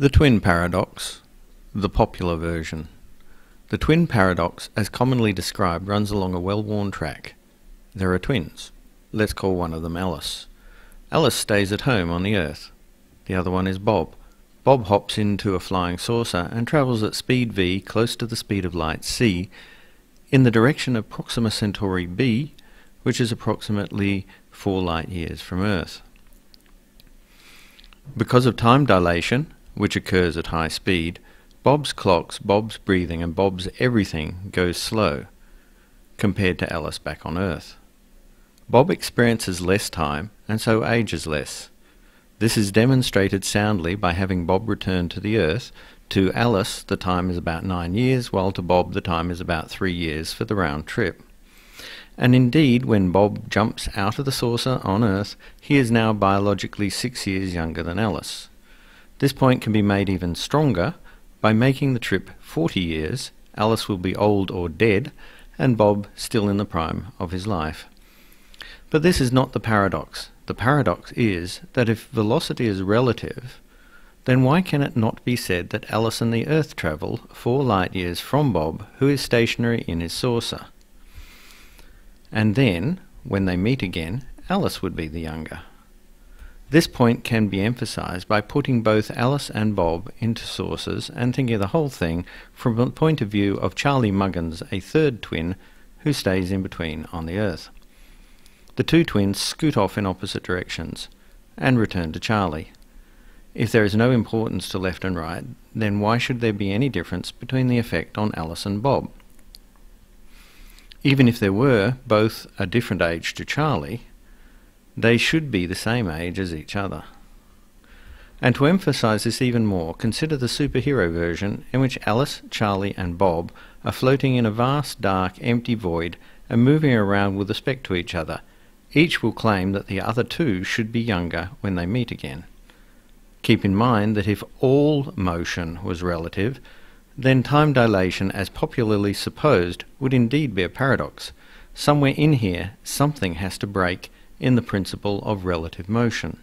The twin paradox, the popular version. The twin paradox, as commonly described, runs along a well worn track. There are twins. Let's call one of them Alice. Alice stays at home on the Earth. The other one is Bob. Bob hops into a flying saucer and travels at speed v close to the speed of light c in the direction of Proxima Centauri b, which is approximately 4 light years from Earth. Because of time dilation, which occurs at high speed, Bob's clocks, Bob's breathing, and Bob's everything goes slow compared to Alice back on Earth. Bob experiences less time and so ages less. This is demonstrated soundly by having Bob return to the Earth. To Alice, the time is about nine years, while to Bob, the time is about three years for the round trip. And indeed, when Bob jumps out of the saucer on Earth, he is now biologically six years younger than Alice. This point can be made even stronger by making the trip 40 years. Alice will be old or dead, and Bob still in the prime of his life. But this is not the paradox. The paradox is that if velocity is relative, then why can it not be said that Alice and the Earth travel four light years from Bob, who is stationary in his saucer? And then, when they meet again, Alice would be the younger. This point can be emphasized by putting both Alice and Bob into sources and thinking of the whole thing from the point of view of Charlie Muggins, a third twin who stays in between on the Earth. The two twins scoot off in opposite directions and return to Charlie. If there is no importance to left and right, then why should there be any difference between the effect on Alice and Bob? Even if there were both a different age to Charlie, they should be the same age as each other. And to emphasize this even more, consider the superhero version in which Alice, Charlie, and Bob are floating in a vast, dark, empty void and moving around with respect to each other. Each will claim that the other two should be younger when they meet again. Keep in mind that if all motion was relative, then time dilation, as popularly supposed, would indeed be a paradox. Somewhere in here, something has to break in the principle of relative motion.